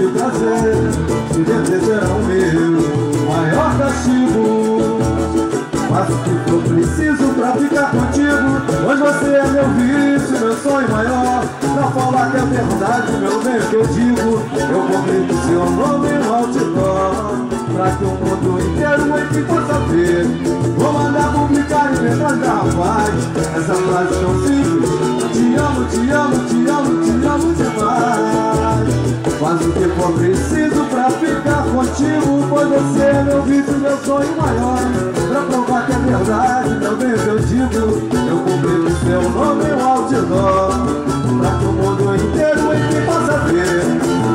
de prazer será o meu maior castigo. Faço o que for preciso pra ficar contigo Pois você é meu vício, meu sonho maior. Pra falar que é verdade, meu bem, que eu digo Eu publico seu nome no outdoor Pra que o mundo inteiro entre possa ver Vou mandar publicar em letras garrafais contigo Pois você meu vício, meu sonho maior. Pra provar que é verdade, que eu digo Eu publico seu nome no outdoor. Pra que o mundo inteiro entre possa ver.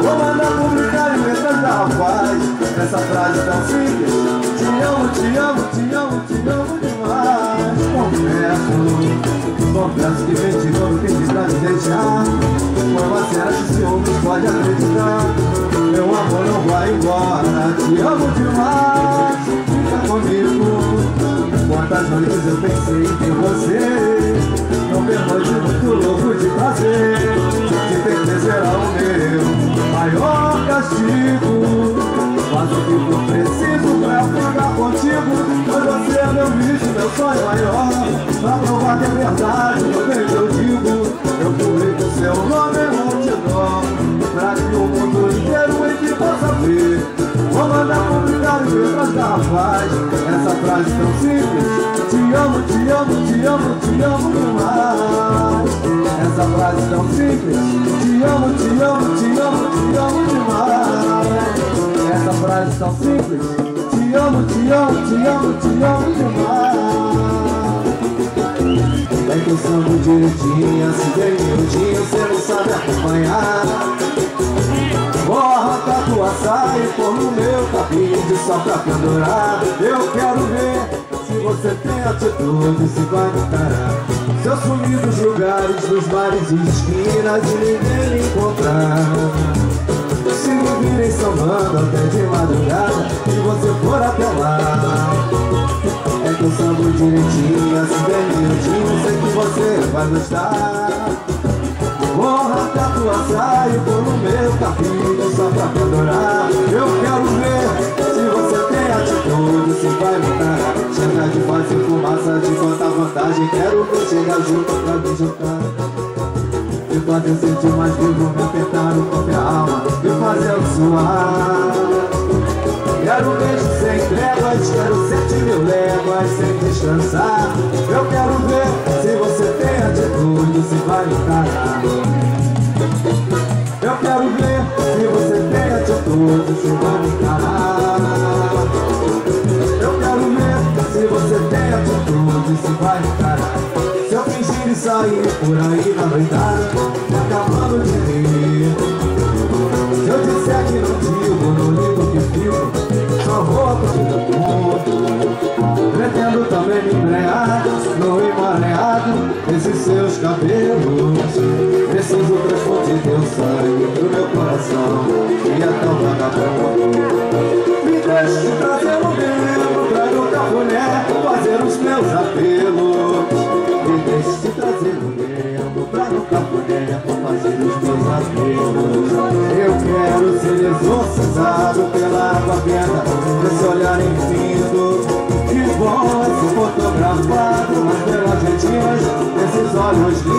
Vou mandar publicar em letras garrafais essa frase tão simples. Te amo, te amo, te amo, te amo demais. Confesso, confesso que vem te amo, pedi pra te deixar. Foi uma cena de ciúmes, pode acreditar não vai embora, te amo demais. Fica comigo. Quantas noites eu pensei em você. Não pernoite muito louco de prazer. Te perder será o meu maior castigo. Faz o que for preciso pra ficar contigo Pois você é meu bicho, meu sonho maior. Pra provar que é verdade, garrafais Essa frase tão simples. Te amo, te amo, te amo, te amo demais. Essa frase tão simples. Te amo, te amo, te amo, te amo demais. Essa frase tão simples. Te amo, te amo, te amo, te amo demais. Vem pensando direitinho, assim bem miudinho Cê não sabe acompanhar. Vou arrancar tua saia Só pra pendurar. Eu quero ver se você tem atitude Se vai encarar Se eu lugares, dos bares e esquinas E ninguém me encontrar. Se me virem sambando até de madrugada E você for até lá É que direitinho, assim bem Sei que você vai gostar. Vou arrancar tua saia por no meu capítulo Só pra pendurar. Eu quero ver atitude Se vai mudar Chega de fazer fumaça, de contar vantagem. Quero ver chegar junto pra me juntar. E fazer sentir mais vivo, me apertar o corpo e a alma E fazer o suar. Quero um beijo sem trevas Quero sete mil léguas sem descansar. Eu quero ver se você tem atitude Se vai me encarar. Eu quero ver se você tem atitude Se vai me encarar sair por aí na noitada Acabando de rir. Se eu disser que não digo, não ligo que fico Só vou atrás ponto Pretendo também me embrear No emaranhado desses seus cabelos. Preciso transfundir teu sangue pro meu coração E é tão vagabundo. Me deixe trazer um membro pra cafuné Fazer os meus apelos tempo pra no caponeira fazer os meus apelos. Eu quero ser exorcizado pela água benta Desse olhar infinito Que bom é fotografado Mas pelas retinhas desses olhos lindos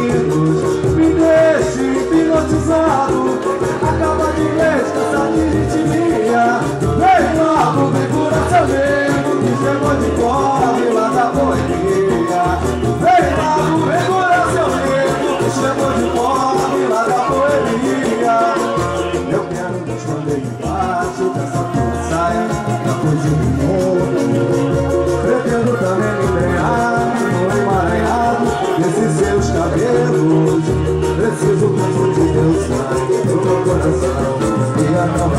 Eu quero me esconder embaixo dessa tua saia Da coisa de mundo. Pretendo também me embrear no emaranhado Desses seus cabelos. Preciso confundir teu sangue no meu coração E a dor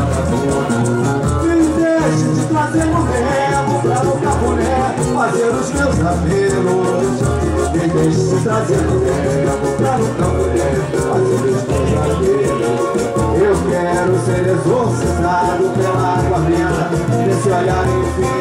Me deixe de trazer no remo Pra no caboné fazer os meus cabelos. Me deixe trazer o tempo pra nunca exorcizado pela água benta desse olhar. Que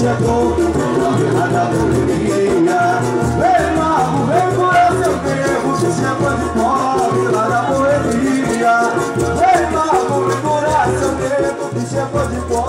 chegou de corre lá da boemia Vem logo, vem curar seu nego Que chegou de corre lá da boemia Vem logo, vem curar seu nego Que chegou de corre